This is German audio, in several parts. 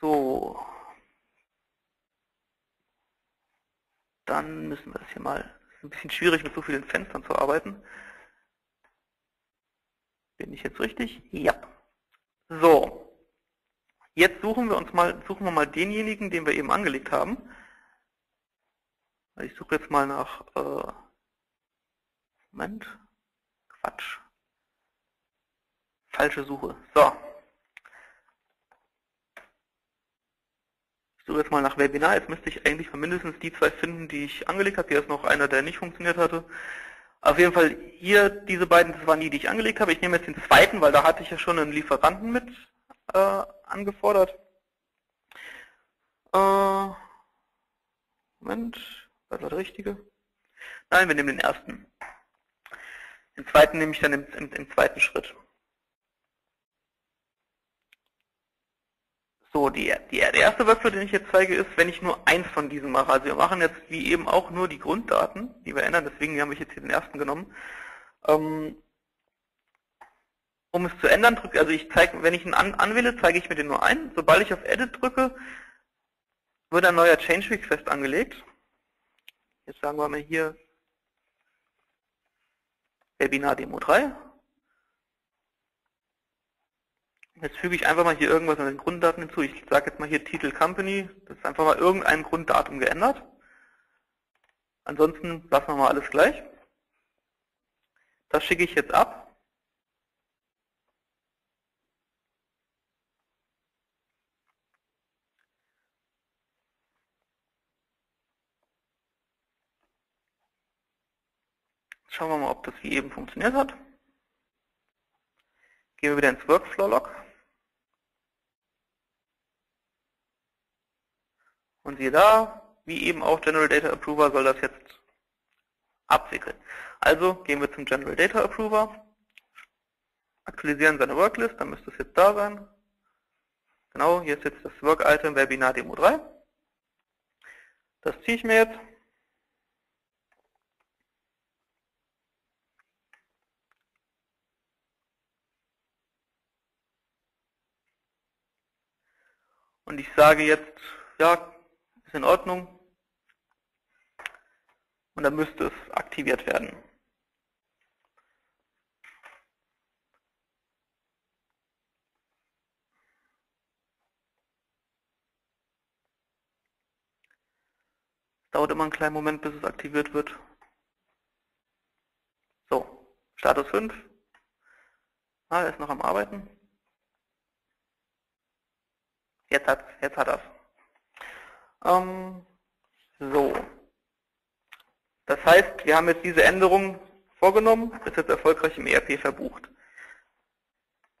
So. Dann müssen wir das hier mal, ist ein bisschen schwierig mit so vielen Fenstern zu arbeiten. Bin ich jetzt richtig? Ja. So. Jetzt suchen wir uns mal, suchen wir mal denjenigen, den wir eben angelegt haben. Ich suche jetzt mal nach, äh, Moment, Quatsch. Falsche Suche. So. Ich suche jetzt mal nach Webinar. Jetzt müsste ich eigentlich mindestens die zwei finden, die ich angelegt habe. Hier ist noch einer, der nicht funktioniert hatte. Auf jeden Fall hier, diese beiden, das waren die, die ich angelegt habe. Ich nehme jetzt den zweiten, weil da hatte ich ja schon einen Lieferanten mit äh, angefordert. Äh, Moment, war der richtige? Nein, wir nehmen den ersten. Den zweiten nehme ich dann im, im, im zweiten Schritt. So, die, die, der erste Workflow, den ich jetzt zeige, ist, wenn ich nur eins von diesen mache. Also wir machen jetzt wie eben auch nur die Grunddaten, die wir ändern, deswegen habe ich jetzt hier den ersten genommen. Ähm, um es zu ändern, drücke, also ich zeige, wenn ich ihn an, anwähle, zeige ich mir den nur ein. Sobald ich auf Edit drücke, wird ein neuer Change Request angelegt. Jetzt sagen wir mal hier Webinar Demo 3. Jetzt füge ich einfach mal hier irgendwas an den Grunddaten hinzu. Ich sage jetzt mal hier Titel Company. Das ist einfach mal irgendein Grunddatum geändert. Ansonsten lassen wir mal alles gleich. Das schicke ich jetzt ab. Schauen wir mal, ob das wie eben funktioniert hat. Gehen wir wieder ins Workflow-Log. Und siehe da, wie eben auch General Data Approver soll das jetzt abwickeln. Also gehen wir zum General Data Approver, aktualisieren seine Worklist, dann müsste es jetzt da sein. Genau, hier ist jetzt das Work-Item Webinar Demo 3. Das ziehe ich mir jetzt. Und ich sage jetzt, ja, in Ordnung. Und dann müsste es aktiviert werden. Es dauert immer einen kleinen Moment, bis es aktiviert wird. So, Status 5. Ah, er ist noch am Arbeiten. Jetzt hat jetzt hat er ähm, So. Das heißt, wir haben jetzt diese Änderung vorgenommen, ist jetzt erfolgreich im ERP verbucht.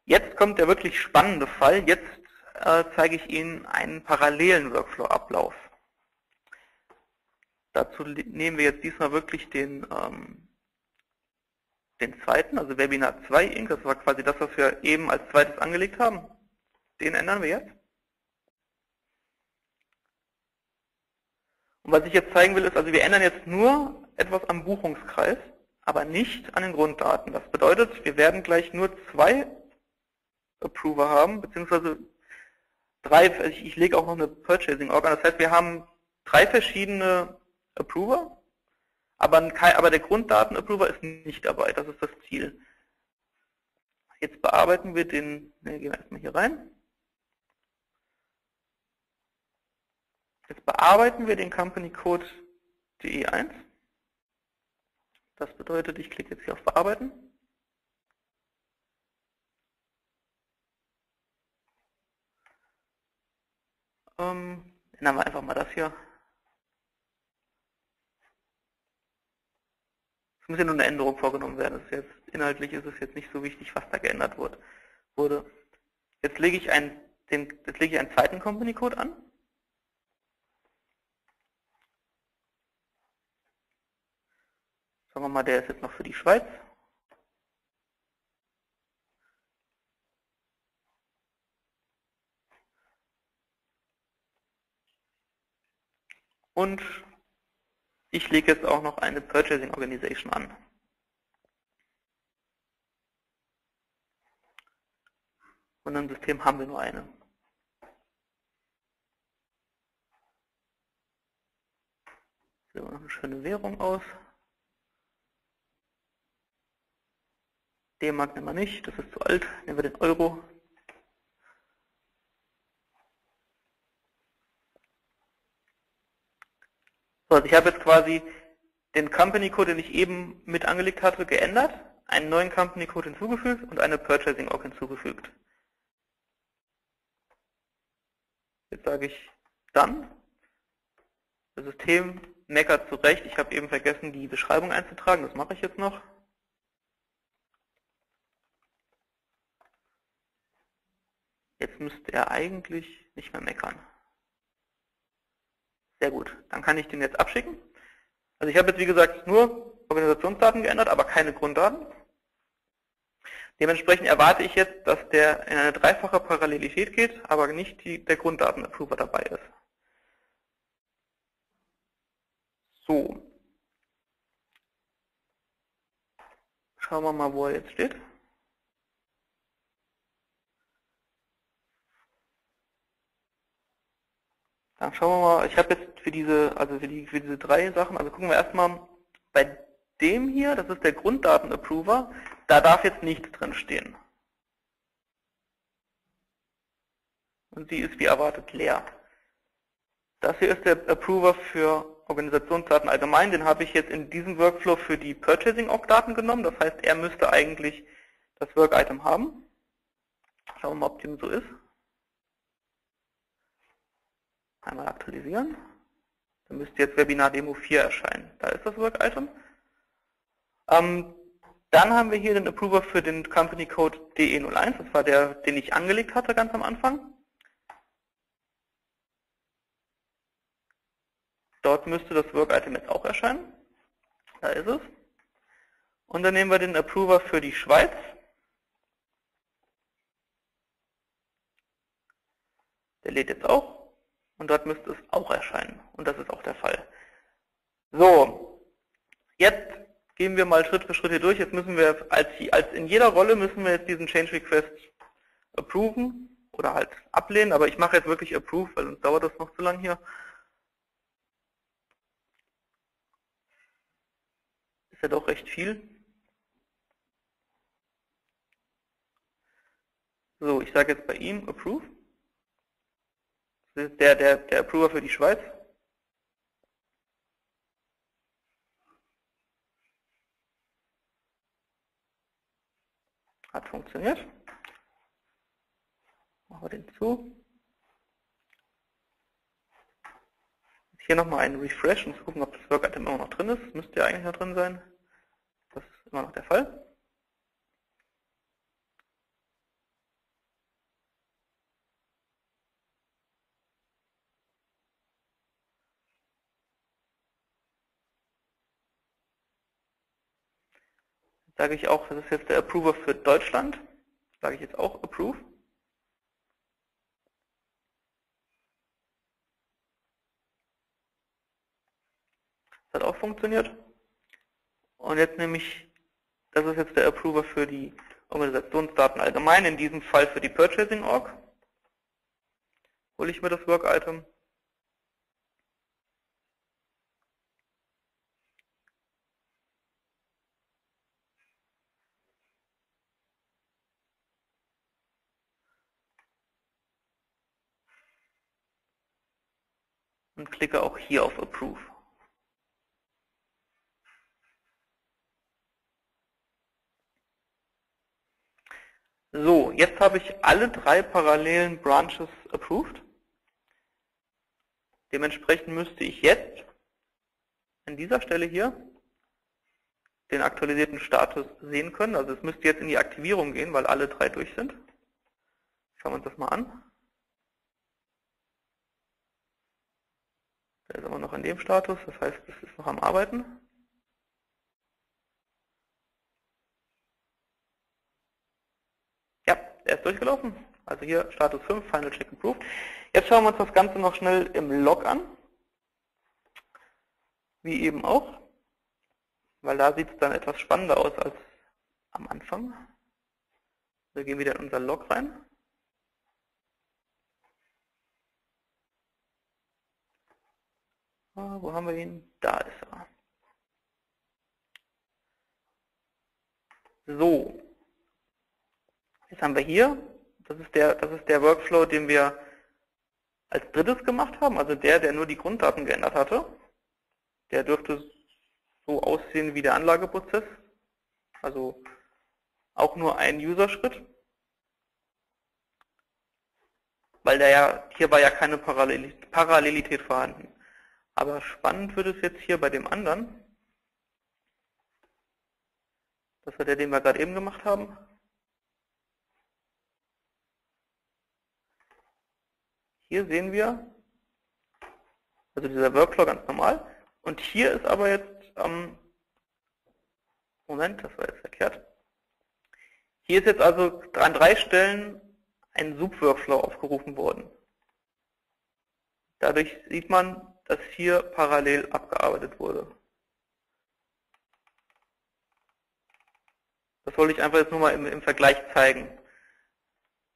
Jetzt kommt der wirklich spannende Fall. Jetzt äh, zeige ich Ihnen einen parallelen Workflow-Ablauf. Dazu nehmen wir jetzt diesmal wirklich den, ähm, den zweiten, also Webinar 2 Inc. Das war quasi das, was wir eben als zweites angelegt haben. Den ändern wir jetzt. Und was ich jetzt zeigen will, ist, also wir ändern jetzt nur etwas am Buchungskreis, aber nicht an den Grunddaten. Das bedeutet, wir werden gleich nur zwei Approver haben, beziehungsweise drei, also ich, ich lege auch noch eine Purchasing Organ. Das heißt, wir haben drei verschiedene Approver, aber, aber der Grunddaten-Approver ist nicht dabei. Das ist das Ziel. Jetzt bearbeiten wir den, ne, gehen wir erstmal hier rein. Jetzt bearbeiten wir den Company Code DE1. Das bedeutet, ich klicke jetzt hier auf Bearbeiten. Ähm, ändern wir einfach mal das hier. Es muss ja nur eine Änderung vorgenommen werden. Ist jetzt, inhaltlich ist es jetzt nicht so wichtig, was da geändert wurde. Jetzt lege ich einen, den, jetzt lege ich einen zweiten Company Code an. Sagen wir mal, der ist jetzt noch für die Schweiz. Und ich lege jetzt auch noch eine Purchasing Organization an. Und im System haben wir nur eine. So, noch eine schöne Währung aus. D-Mark nehmen wir nicht, das ist zu alt. Nehmen wir den Euro. So, also ich habe jetzt quasi den Company Code, den ich eben mit angelegt hatte, geändert, einen neuen Company Code hinzugefügt und eine Purchasing Org hinzugefügt. Jetzt sage ich dann. Das System meckert zurecht. Ich habe eben vergessen, die Beschreibung einzutragen. Das mache ich jetzt noch. Jetzt müsste er eigentlich nicht mehr meckern. Sehr gut. Dann kann ich den jetzt abschicken. Also ich habe jetzt wie gesagt nur Organisationsdaten geändert, aber keine Grunddaten. Dementsprechend erwarte ich jetzt, dass der in eine dreifache Parallelität geht, aber nicht die, der Grunddatenapprover dabei ist. So. Schauen wir mal, wo er jetzt steht. Dann schauen wir mal, ich habe jetzt für diese, also für, die, für diese drei Sachen, also gucken wir erstmal bei dem hier, das ist der Grunddatenapprover, da darf jetzt nichts drin stehen. Und sie ist wie erwartet leer. Das hier ist der Approver für Organisationsdaten allgemein, den habe ich jetzt in diesem Workflow für die Purchasing Org Daten genommen, das heißt, er müsste eigentlich das Work Item haben. Schauen wir mal, ob dem so ist. Einmal aktualisieren. Dann müsste jetzt Webinar Demo 4 erscheinen. Da ist das Work Item. Ähm, dann haben wir hier den Approver für den Company Code DE01. Das war der, den ich angelegt hatte ganz am Anfang. Dort müsste das Work Item jetzt auch erscheinen. Da ist es. Und dann nehmen wir den Approver für die Schweiz. Der lädt jetzt auch. Und dort müsste es auch erscheinen. Und das ist auch der Fall. So, jetzt gehen wir mal Schritt für Schritt hier durch. Jetzt müssen wir, als, als in jeder Rolle müssen wir jetzt diesen Change Request approven oder halt ablehnen. Aber ich mache jetzt wirklich approve, weil sonst dauert das noch zu lang hier. Ist ja doch recht viel. So, ich sage jetzt bei ihm approve. Das ist der, der, der Approver für die Schweiz. Hat funktioniert. Machen wir den zu. Hier nochmal einen Refresh, zu gucken, ob das Work-Item immer noch drin ist. Müsste ja eigentlich noch drin sein. Das ist immer noch der Fall. Sage ich auch, das ist jetzt der Approver für Deutschland. Sage ich jetzt auch Approve. Das hat auch funktioniert. Und jetzt nehme ich, das ist jetzt der Approver für die Organisationsdaten allgemein, in diesem Fall für die Purchasing Org. Hole ich mir das Work und klicke auch hier auf Approve. So, jetzt habe ich alle drei parallelen Branches approved. Dementsprechend müsste ich jetzt an dieser Stelle hier den aktualisierten Status sehen können. Also es müsste jetzt in die Aktivierung gehen, weil alle drei durch sind. Schauen wir uns das mal an. Ist aber noch in dem Status, das heißt, es ist noch am Arbeiten. Ja, er ist durchgelaufen. Also hier Status 5, Final Check Approved. Jetzt schauen wir uns das Ganze noch schnell im Log an. Wie eben auch. Weil da sieht es dann etwas spannender aus als am Anfang. Wir gehen wieder in unser Log rein. Wo haben wir ihn? Da ist er. So. Jetzt haben wir hier, das ist der, das ist der Workflow, den wir als drittes gemacht haben, also der, der nur die Grunddaten geändert hatte. Der dürfte so aussehen wie der Anlageprozess, also auch nur ein User-Schritt, weil der ja, hier war ja keine Parallelität vorhanden. Aber spannend wird es jetzt hier bei dem anderen, das war der, den wir gerade eben gemacht haben. Hier sehen wir, also dieser Workflow ganz normal. Und hier ist aber jetzt, ähm, Moment, das war jetzt verkehrt. Hier ist jetzt also an drei Stellen ein Sub-Workflow aufgerufen worden. Dadurch sieht man, dass hier parallel abgearbeitet wurde. Das wollte ich einfach jetzt nur mal im, im Vergleich zeigen.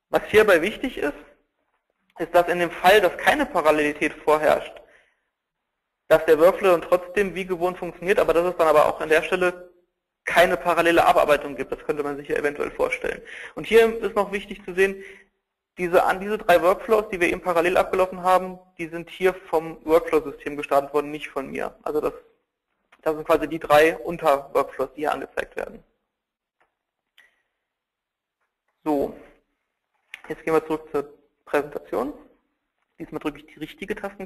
Was hierbei wichtig ist, ist, dass in dem Fall, dass keine Parallelität vorherrscht, dass der Workflow dann trotzdem wie gewohnt funktioniert, aber dass es dann aber auch an der Stelle keine parallele Abarbeitung gibt. Das könnte man sich ja eventuell vorstellen. Und hier ist noch wichtig zu sehen, diese, diese drei Workflows, die wir eben parallel abgelaufen haben, die sind hier vom Workflow-System gestartet worden, nicht von mir. Also das, das sind quasi die drei Unter-Workflows, die hier angezeigt werden. So, jetzt gehen wir zurück zur Präsentation. Diesmal drücke ich die richtige Taste